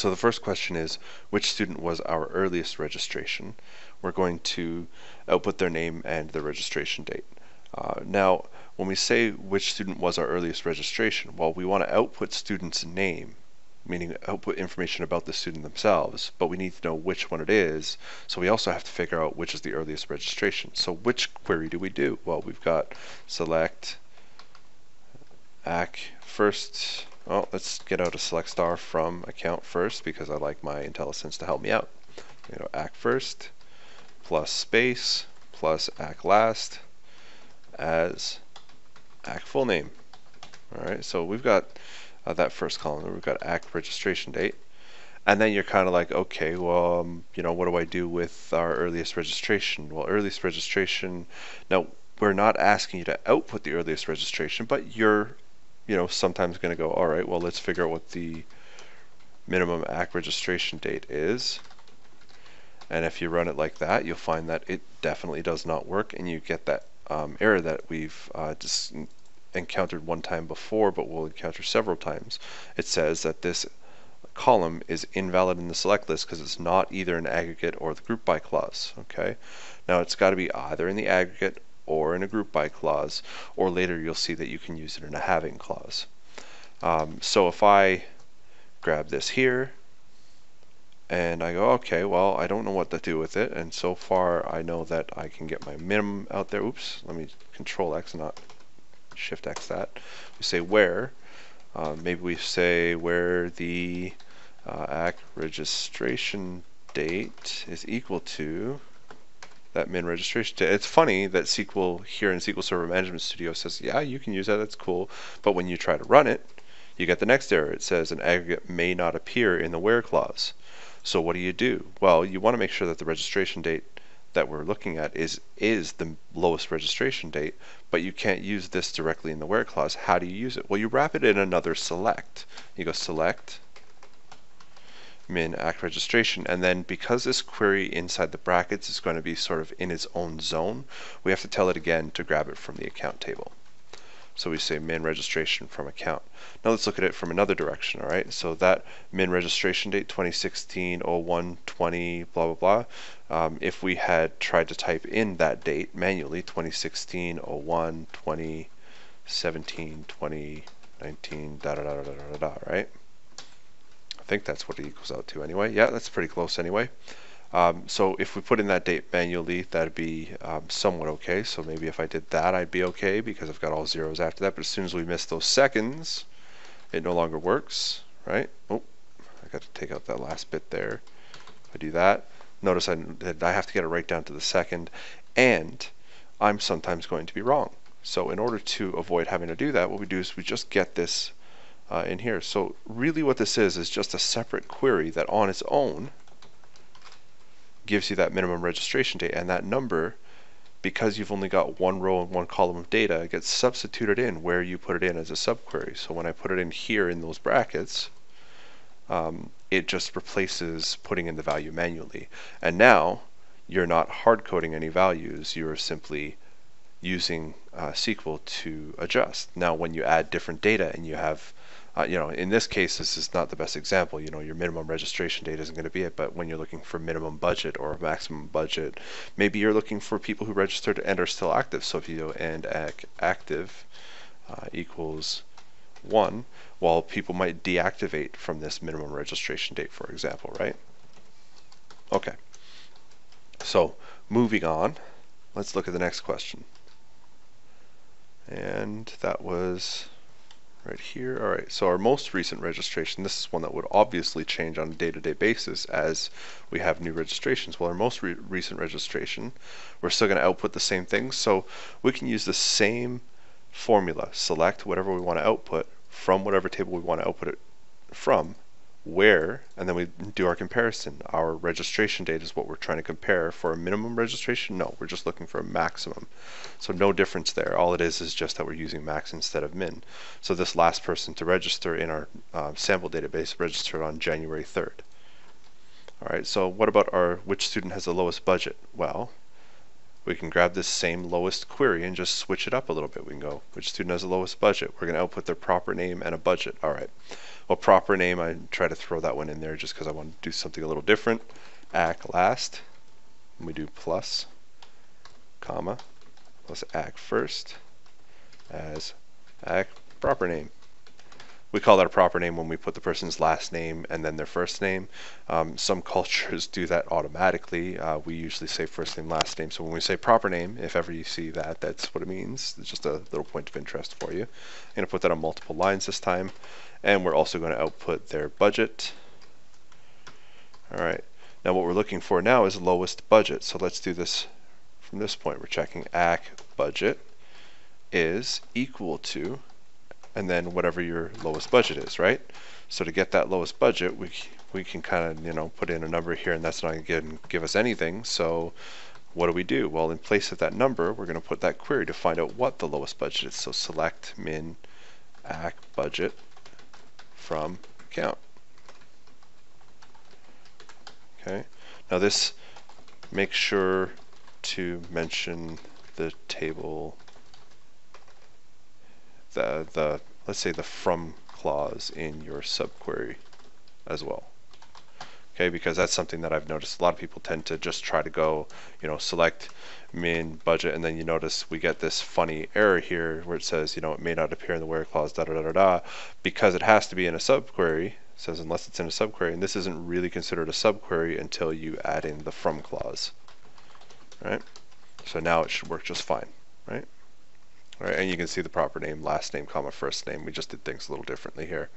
So the first question is, which student was our earliest registration? We're going to output their name and their registration date. Uh, now, when we say which student was our earliest registration, well, we want to output student's name, meaning output information about the student themselves, but we need to know which one it is, so we also have to figure out which is the earliest registration. So which query do we do? Well, we've got select ACK first well, let's get out a select star from account first because I like my IntelliSense to help me out. You know, act first plus space plus act last as act full name. All right, so we've got uh, that first column. We've got act registration date. And then you're kind of like, okay, well, um, you know, what do I do with our earliest registration? Well, earliest registration, now we're not asking you to output the earliest registration, but you're you know, sometimes going to go, all right, well, let's figure out what the minimum ACK registration date is. And if you run it like that, you'll find that it definitely does not work, and you get that um, error that we've uh, just encountered one time before, but we'll encounter several times. It says that this column is invalid in the select list because it's not either an aggregate or the group by clause. Okay, now it's got to be either in the aggregate or in a group by clause, or later you'll see that you can use it in a having clause. Um, so if I grab this here and I go, okay, well, I don't know what to do with it, and so far I know that I can get my minimum out there. Oops, let me control X, not shift X that. We say where, uh, maybe we say where the uh, ACK registration date is equal to that min registration date. It's funny that SQL here in SQL Server Management Studio says, yeah, you can use that, that's cool. But when you try to run it, you get the next error. It says an aggregate may not appear in the where clause. So what do you do? Well, you want to make sure that the registration date that we're looking at is is the lowest registration date, but you can't use this directly in the where clause. How do you use it? Well, you wrap it in another select. You go select min ACK registration. And then because this query inside the brackets is going to be sort of in its own zone, we have to tell it again to grab it from the account table. So we say min registration from account. Now let's look at it from another direction, all right? So that min registration date 2016 01 20 blah blah blah. Um, if we had tried to type in that date manually 2016 01 20 17 20 19 da da da da da da, da right? Think that's what it equals out to anyway. Yeah, that's pretty close anyway. Um, so if we put in that date manually, that'd be um, somewhat okay. So maybe if I did that, I'd be okay because I've got all zeros after that. But as soon as we miss those seconds, it no longer works, right? Oh, I got to take out that last bit there. If I do that, notice I, I have to get it right down to the second, and I'm sometimes going to be wrong. So in order to avoid having to do that, what we do is we just get this uh, in here. So really what this is is just a separate query that on its own gives you that minimum registration date and that number because you've only got one row and one column of data it gets substituted in where you put it in as a subquery. So when I put it in here in those brackets um, it just replaces putting in the value manually and now you're not hard coding any values you're simply using uh, SQL to adjust. Now when you add different data and you have uh, you know, in this case, this is not the best example. You know, your minimum registration date isn't going to be it, but when you're looking for minimum budget or maximum budget, maybe you're looking for people who registered and are still active. So if you go and active uh, equals one, while people might deactivate from this minimum registration date, for example, right? Okay. So moving on, let's look at the next question. And that was right here. All right, so our most recent registration, this is one that would obviously change on a day-to-day -day basis as we have new registrations. Well, our most re recent registration, we're still going to output the same thing, so we can use the same formula, select whatever we want to output from whatever table we want to output it from, where, and then we do our comparison. Our registration date is what we're trying to compare. For a minimum registration, no, we're just looking for a maximum. So no difference there. All it is is just that we're using max instead of min. So this last person to register in our uh, sample database registered on January 3rd. All right, so what about our which student has the lowest budget? Well, we can grab this same lowest query and just switch it up a little bit. We can go, which student has the lowest budget? We're going to output their proper name and a budget. All right. Well, proper name, I try to throw that one in there just because I want to do something a little different. Ack last, and we do plus, comma, plus ack first as ack proper name we call that a proper name when we put the person's last name and then their first name. Um, some cultures do that automatically. Uh, we usually say first name, last name. So when we say proper name, if ever you see that, that's what it means. It's just a little point of interest for you. I'm going to put that on multiple lines this time. And we're also going to output their budget. All right. Now what we're looking for now is lowest budget. So let's do this from this point. We're checking ACK budget is equal to and then whatever your lowest budget is, right? So to get that lowest budget, we we can kind of you know put in a number here, and that's not going to give us anything. So what do we do? Well, in place of that number, we're going to put that query to find out what the lowest budget is. So select min ack budget from count. Okay. Now this make sure to mention the table the, the let's say the from clause in your subquery as well. Okay, because that's something that I've noticed a lot of people tend to just try to go, you know, select min budget and then you notice we get this funny error here where it says, you know, it may not appear in the where clause da da da da da because it has to be in a subquery. Says unless it's in a subquery and this isn't really considered a subquery until you add in the from clause. Right? So now it should work just fine, right? Right, and you can see the proper name, last name, comma, first name. We just did things a little differently here.